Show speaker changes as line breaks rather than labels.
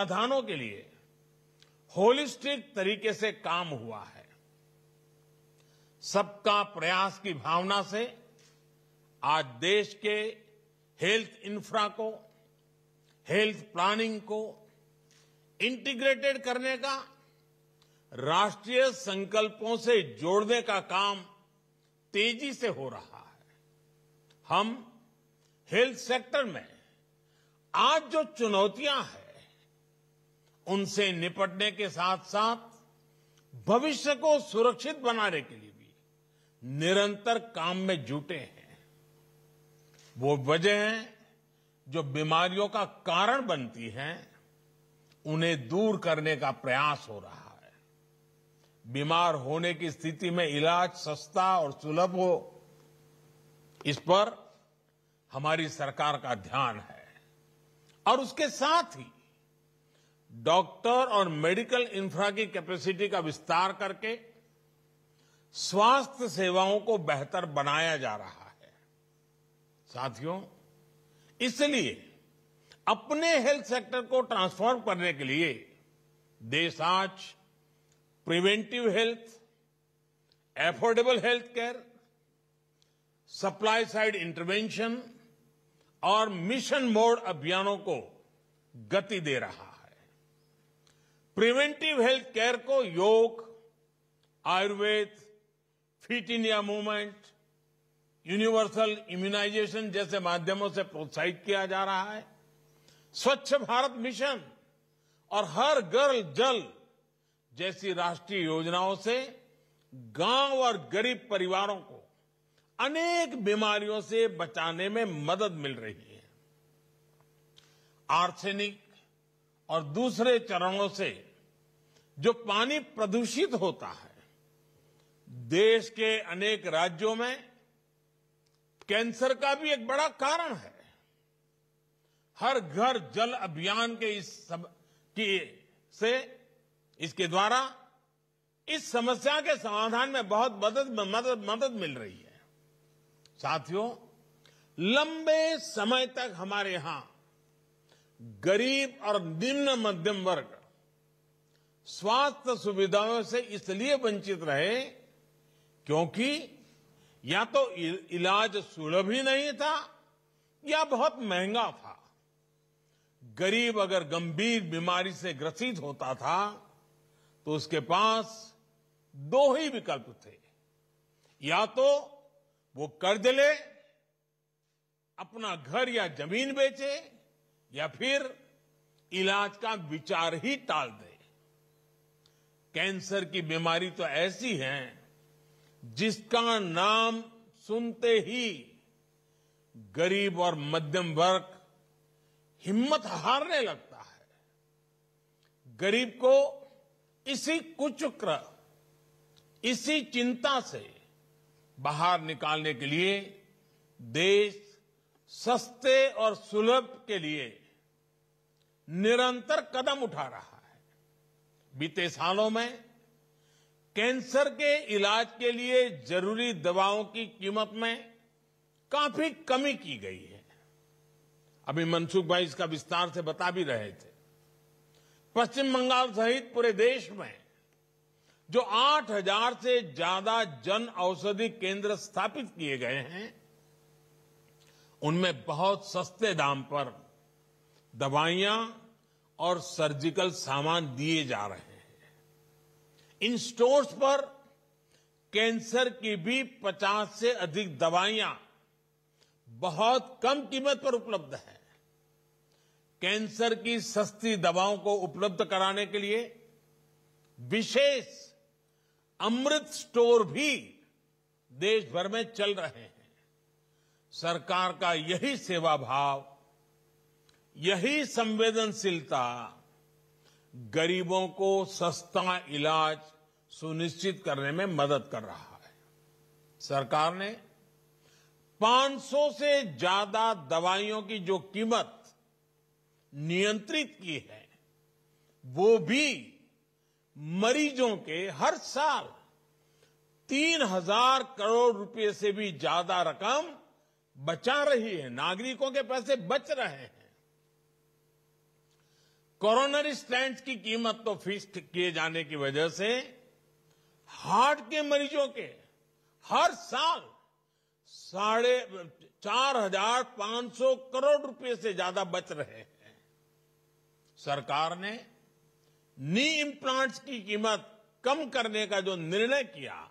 समाधानों के लिए होलिस्टिक तरीके से काम हुआ है। सबका प्रयास की भावना से आज देश के हेल्थ इंफ्रा को, हेल्थ प्लानिंग को इंटीग्रेटेड करने का, राष्ट्रीय संकल्पों से जोड़ने का काम तेज़ी से हो रहा है। हम हेल्थ सेक्टर में आज जो चुनौतियाँ हैं उनसे निपटने के साथ साथ भविष्य को सुरक्षित बनाने के लिए भी निरंतर काम में जुटे हैं। वो वजह है जो बीमारियों का कारण बनती हैं, उन्हें दूर करने का प्रयास हो रहा है। बीमार होने की स्थिति में इलाज सस्ता और सुलभ हो, इस पर हमारी सरकार का ध्यान है। और उसके साथ ही डॉक्टर और मेडिकल इंफ्रा की कैपेसिटी का विस्तार करके स्वास्थ्य सेवाओं को बेहतर बनाया जा रहा है। साथियों, इसलिए अपने हेल्थ सेक्टर को ट्रांसफॉर्म करने के लिए देश आज preventive health affordable health care supply side intervention और मिशन मोड अभियानों को गति दे रहा है। प्रिवेंटिव हेल्थ केयर को yoga, Ayurveda, fit India movement, universal immunisation जैसे माध्यमों से प्रोत्साहित किया जा रहा है। स्वच्छ भारत मिशन और हर गर्ल जल जैसी राष्ट्रीय योजनाओं से गाँव और गरीब परिवारों को अनेक बीमारियों से बचाने में मदद मिल रही है। आर्सेनिक और दूसरे चरणों से जो पानी प्रदूषित होता है, देश के अनेक राज्यों में कैंसर का भी एक बड़ा कारण है। हर घर जल अभियान के इस सब, की से, इसके द्वारा इस समस्या के समाधान में बहुत मदद मदद मदद मिल रही है। साथियों, लंबे समय तक हमारे यहाँ गरीब और निम्न मध्यम वर्ग स्वास्थ्य सुविधाओं से इसलिए वंचित रहे क्योंकि या तो इलाज सुलभ ही नहीं था, या बहुत महँगा था। गरीब अगर गंभीर बीमारी से ग्रसित होता था तो उसके पास दो ही विकल्प थे। या तो वो कर्ज ले, अपना घर या ज़मीन बेचे, या फिर इलाज का विचार ही टाल दे। कैंसर की बीमारी तो ऐसी है, जिसका नाम सुनते ही गरीब और मध्यम वर्ग हिम्मत हारने लगता है। गरीब को इसी कुचक्र, इसी चिंता से बाहर निकालने के लिए, देश सस्ते और सुलभ के लिए निरंतर कदम उठा रहा है। बीते सालों में, कैंसर के इलाज के लिए ज़रूरी दवाओं की कीमत में काफ़ी कमी की गई है। अभी मनसुख भाई इसका विस्तार से बता भी रहे थे। पश्चिम बंगाल सहित पूरे देश में, जो 8000 से ज़्यादा जन औषधि केंद्र स्थापित किए गए हैं, उनमें बहुत सस्ते दाम पर दवाइयाँ और सर्जिकल सामान दिए जा रहे हैं। इन स्टोर्स पर कैंसर की भी 50 से अधिक दवाइयाँ बहुत कम कीमत पर उपलब्ध है। कैंसर की सस्ती दवाओं को उपलब्ध कराने के लिए विशेष अमृत स्टोर भी देश भर में चल रहे हैं। सरकार का यही सेवा भाव यही संवेदनशीलता गरीबों को सस्ता इलाज सुनिश्चित करने में मदद कर रहा है। सरकार ने 500 से ज़्यादा दवाइयों की जो कीमत नियंत्रित की है, वो भी मरीजों के हर साल तीन हज़ार करोड़ रुपए से भी ज़्यादा रकम बचा रही है। नागरिकों के पैसे बच रहे हैं। कोरोनरी स्टैंड की कीमत तो फिक्स किए जाने की वजह से हार्ट के मरीजों के हर साल साढ़े चार हज़ार पाँच सौ करोड़ रुपए से ज़्यादा बच रहे हैं। सरकार ने नी इम्प्लांट्स की कीमत कम करने का जो निर्णय किया